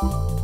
Bye.